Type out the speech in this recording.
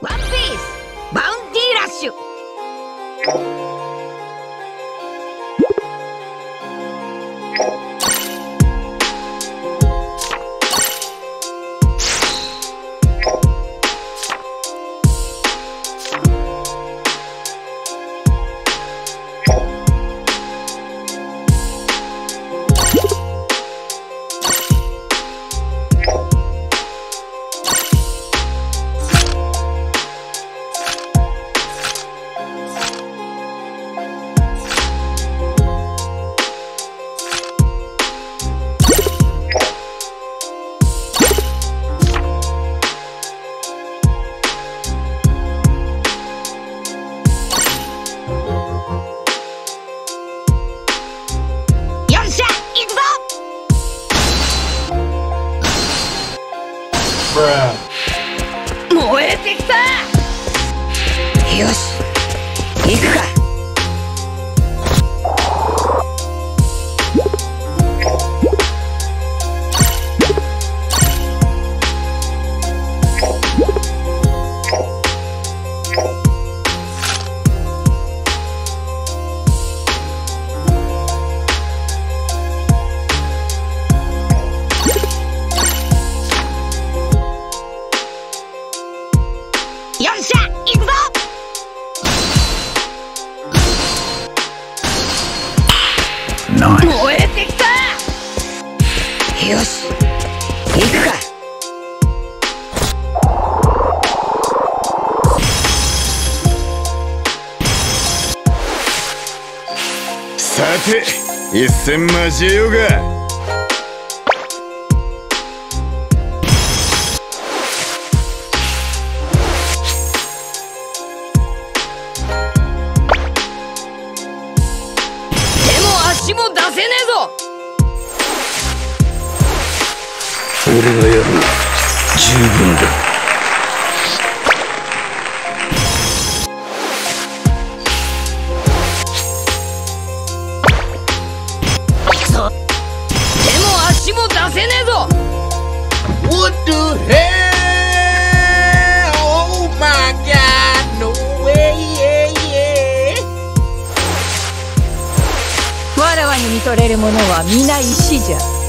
ワンピースバウンティーラッシュ 燃えてきた。よし行くか。よし。行くか。さて一戦交えようか。手も足も出せねえぞ俺がやる十分だくそ手も足も出せねえぞ What the hell? Oh my god, no way, yeah, yeah. わらわに見とれるものは皆石じゃ